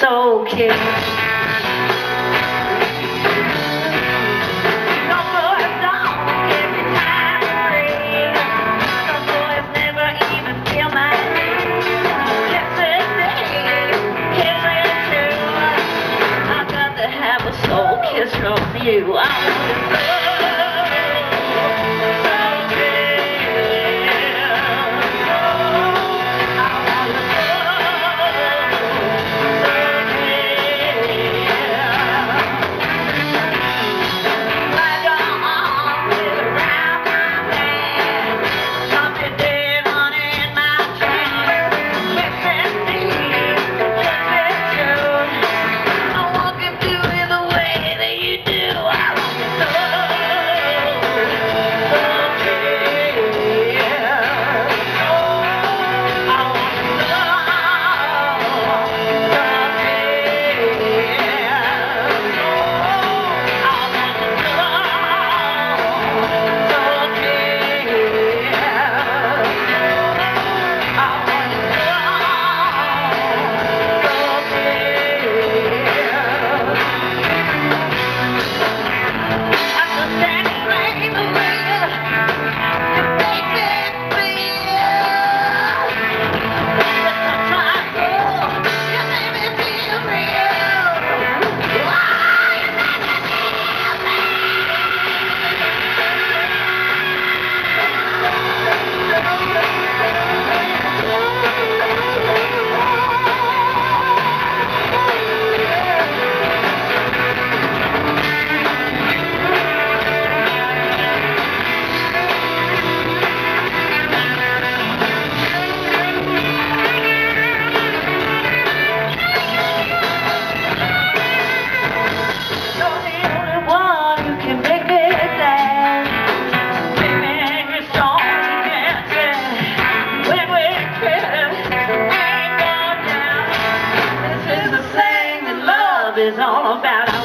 soul kiss. No boys don't give me time No boys never even feel my cat I gotta have a soul kiss from you. I is all about.